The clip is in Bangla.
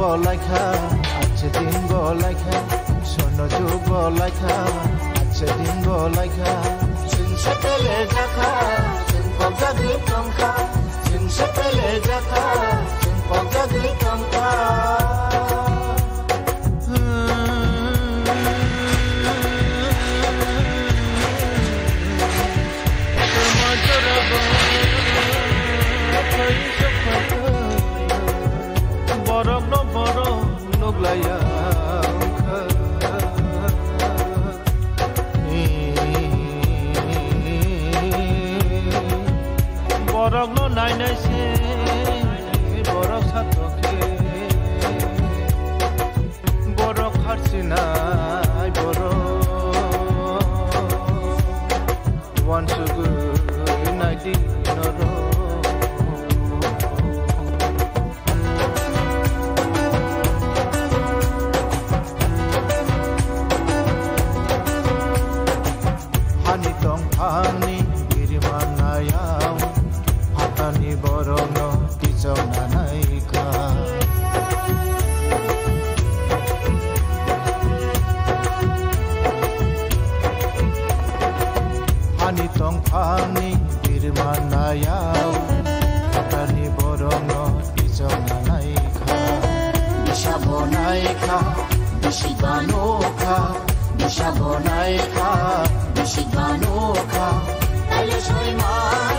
যুবলেখা আছে দিন বলেখা শোনো যুবলেখা আছে দিন বলেখা সকলে দেখা বরক নাই নাই সে বরক ছাত্রকে বরক হারছি নাই বরক ওয়ান সুগুর নাই দিন তং ফানি নির্মানায়াও তানি বরণ ইজনা নাইখা বিষাব নাইখা বিষিবানো খা বিষাব নাইখা বিষিবানো খা তাইলে সই মা